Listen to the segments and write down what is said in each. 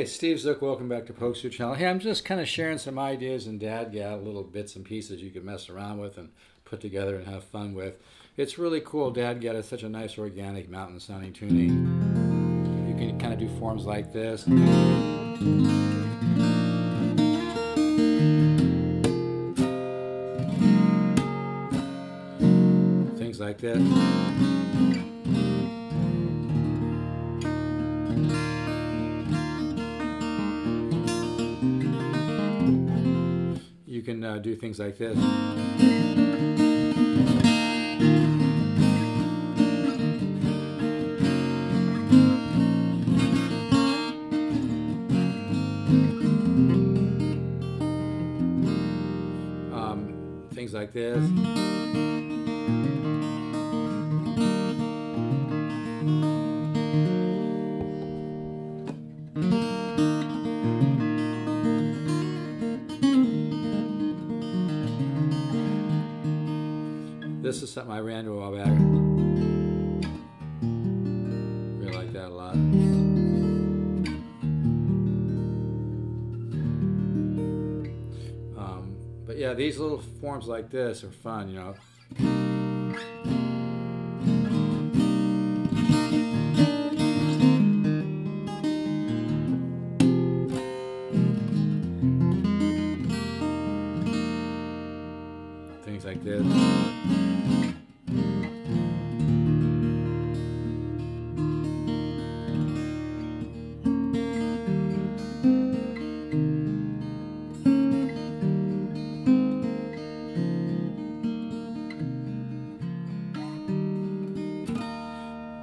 Hey, Steve Zook, welcome back to Polkster Channel. Hey, I'm just kind of sharing some ideas and dad DADGAD, little bits and pieces you can mess around with and put together and have fun with. It's really cool. DADGAD is such a nice organic mountain sounding tuning. You can kind of do forms like this. Things like this. Do things like this. Um, things like this. This is something I ran to a while back. Really like that a lot. Um, but yeah, these little forms like this are fun, you know.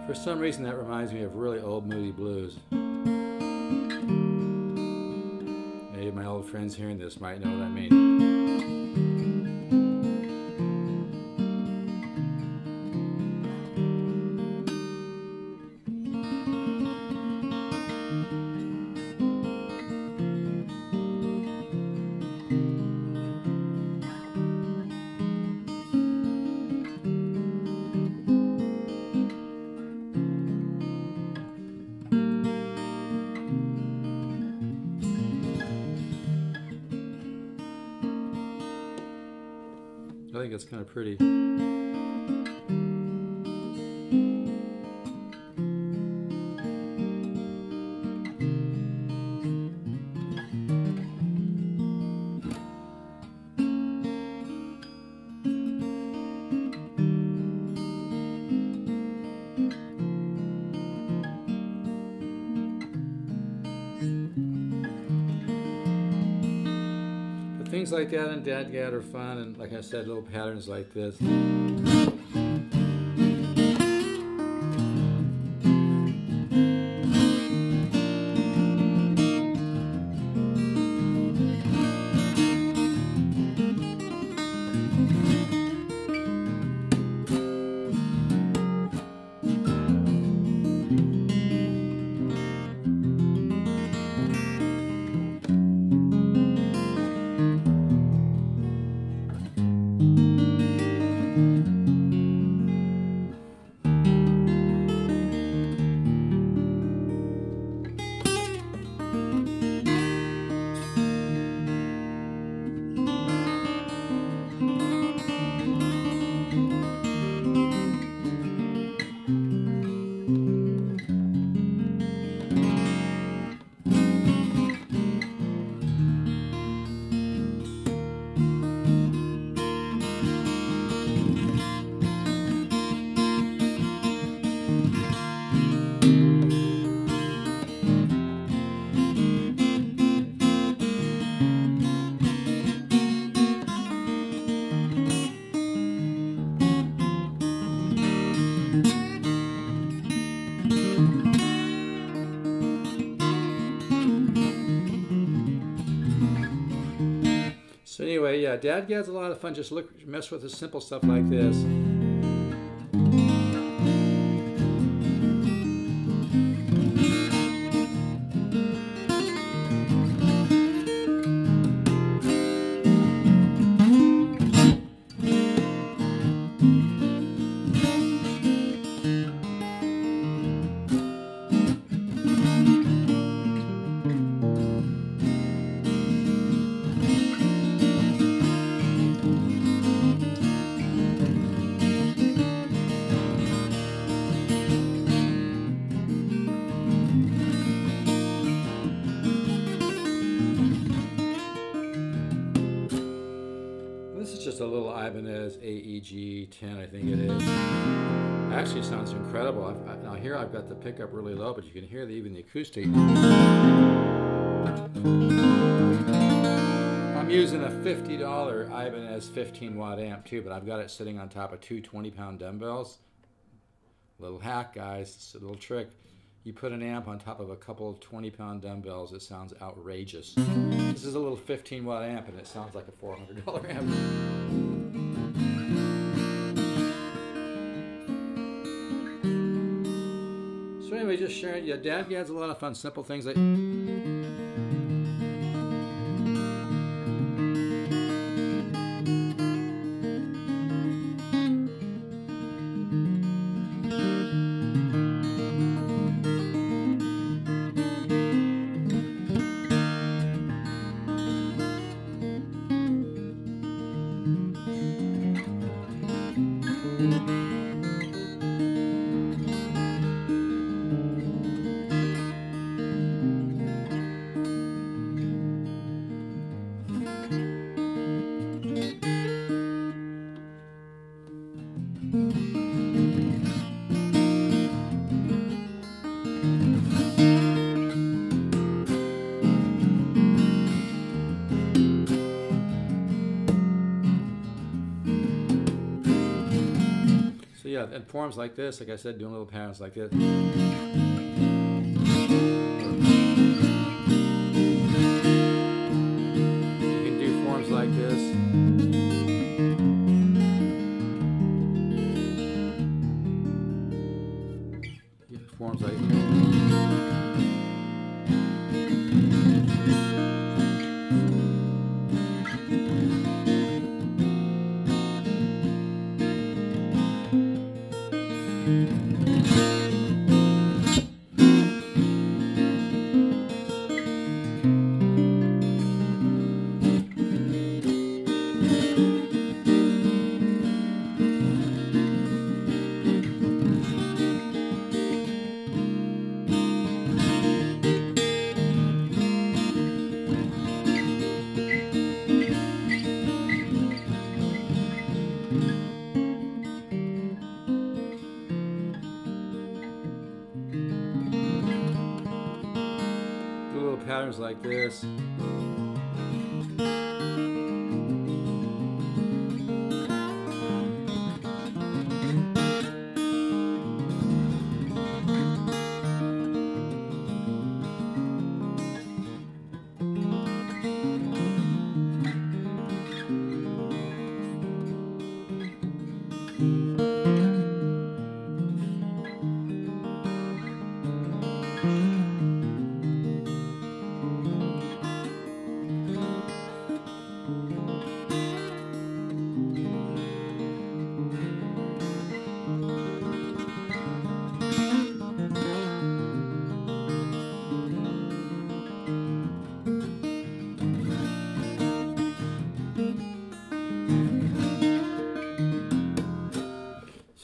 For some reason, that reminds me of really old Moody Blues. Maybe my old friends hearing this might know what I mean. It's kind of pretty. Things like that and DADGAD are fun, and like I said, little patterns like this. Anyway, DADGAD's a lot of fun. Just look, mess with the simple stuff like this. Just a little Ibanez AEG 10, I think it is. Actually sounds incredible. I, now here I've got the pickup really low, but you can hear the, even the acoustic. I'm using a $50 Ibanez 15 watt amp too, but I've got it sitting on top of two 20 pound dumbbells. Little hack, guys. It's a little trick. You put an amp on top of a couple of 20 pound dumbbells, it sounds outrageous. This is a little 15 watt amp and it sounds like a $400 amp. So anyway, just sharing, yeah, Dad DADGAD's a lot of fun, simple things like So yeah, and forms like this, like I said, doing little patterns like this. You can do forms like this. Yeah, Forms like like this.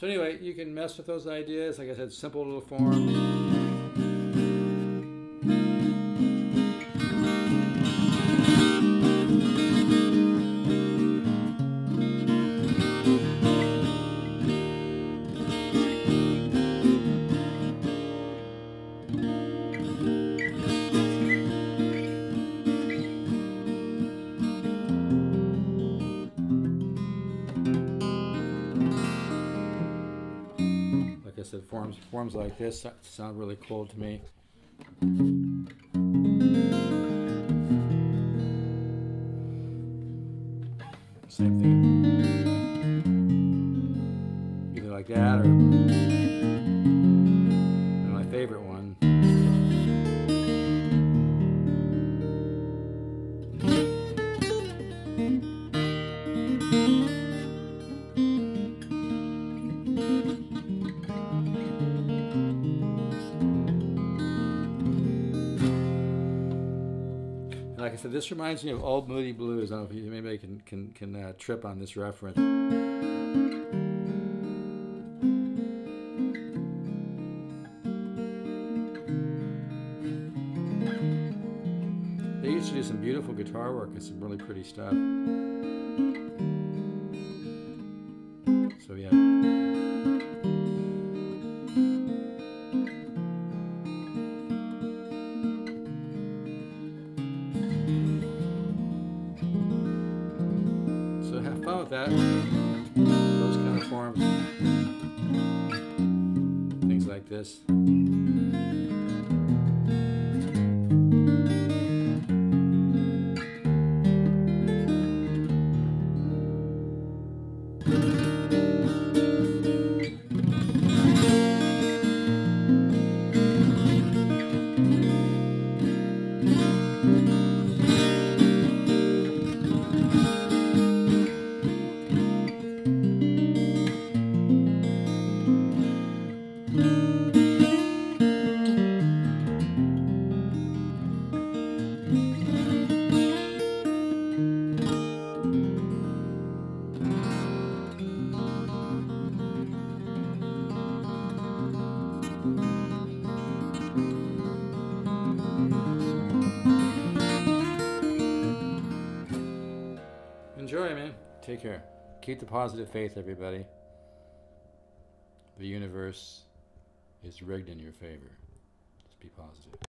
So anyway, you can mess with those ideas. Like I said, simple little forms. Said, forms forms like this sound really cool to me. Same thing. Either like that or said, this reminds me of old Moody Blues. I don't know if you, maybe I can can can uh, trip on this reference. They used to do some beautiful guitar work and some really pretty stuff. So yeah. That. Those kind of forms. Things like this. Take care. Keep the positive faith, everybody. The universe is rigged in your favor. Just be positive.